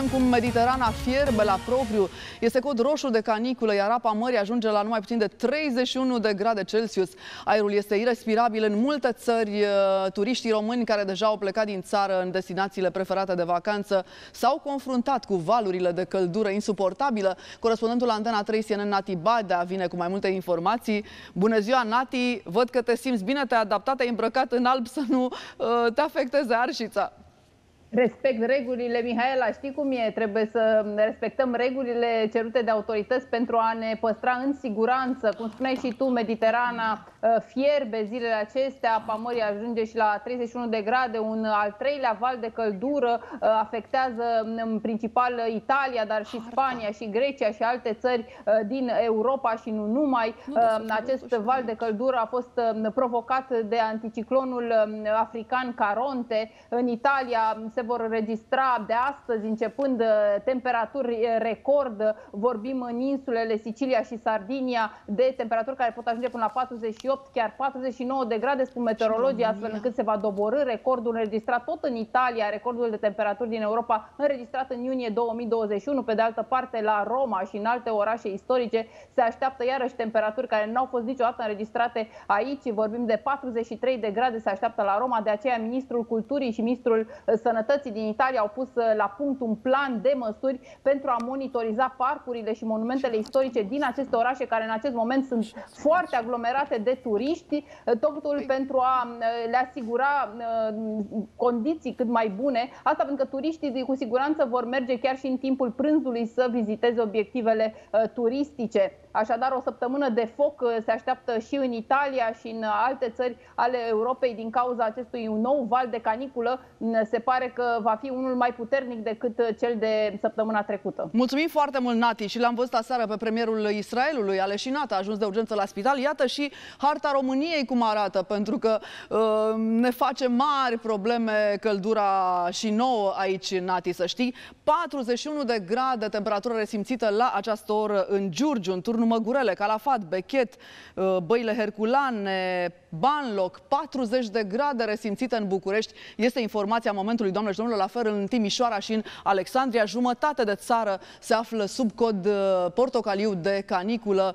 vedem cum Mediterana fierbe la propriu. Este cod roșu de caniculă, iar apa mării ajunge la numai puțin de 31 de grade Celsius. Aerul este irrespirabil în multe țări. Uh, turiștii români care deja au plecat din țară în destinațiile preferate de vacanță s-au confruntat cu valurile de căldură insuportabilă. Corespondentul la Antena 3 CNN Nati Badea vine cu mai multe informații. Bună ziua, Nati! Văd că te simți bine, te-ai adaptat, te-ai îmbrăcat în alb să nu uh, te afecteze arșița. Respect regulile, Mihaela, știi cum e? Trebuie să respectăm regulile cerute de autorități pentru a ne păstra în siguranță. Cum spuneai și tu, Mediterana uh, fierbe zilele acestea, apa mării ajunge și la 31 de grade, un al treilea val de căldură uh, afectează în principal Italia, dar și Spania și Grecia și alte țări uh, din Europa și nu numai. Acest val de căldură a fost provocat de anticiclonul african Caronte. În Italia se se vor înregistra de astăzi, începând uh, temperaturi uh, record. Vorbim în insulele Sicilia și Sardinia de temperaturi care pot ajunge până la 48, chiar 49 de grade, spun meteorologii, astfel încât se va doborâ recordul înregistrat tot în Italia, recordul de temperaturi din Europa înregistrat în iunie 2021. Pe de altă parte, la Roma și în alte orașe istorice se așteaptă iarăși temperaturi care nu au fost niciodată înregistrate aici. Vorbim de 43 de grade se așteaptă la Roma, de aceea ministrul culturii și ministrul sănătății autorității din Italia au pus uh, la punct un plan de măsuri pentru a monitoriza parcurile și monumentele istorice din aceste orașe care în acest moment sunt foarte aglomerate de turiști, uh, totul păi- pentru a uh, le asigura condiții cât mai bune. Asta pentru că turiștii cu siguranță vor merge chiar și în timpul prânzului să viziteze obiectivele turistice. Așadar, o săptămână de foc se așteaptă și în Italia și în alte țări ale Europei din cauza acestui nou val de caniculă. Se pare că că va fi unul mai puternic decât uh, cel de săptămâna trecută. Mulțumim foarte mult, Nati, și l-am văzut aseară pe premierul Israelului, Aleșinat, a ajuns de urgență la spital. Iată și harta României cum arată, pentru că uh, ne face mari probleme căldura și nouă aici, Nati, să știi. 41 de grade temperatură resimțită la această oră în Giurgiu, în turnul Măgurele, Calafat, Bechet, uh, Băile Herculane, Banloc, 40 de grade resimțite în București. Este informația momentului, doamne și domnilor, la fel în Timișoara și în Alexandria. Jumătate de țară se află sub cod uh, portocaliu de caniculă.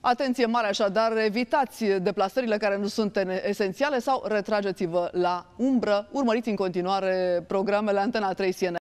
Atenție mare așadar, evitați deplasările care nu sunt esențiale sau retrageți-vă la umbră. Urmăriți în continuare programele Antena 3 CNN.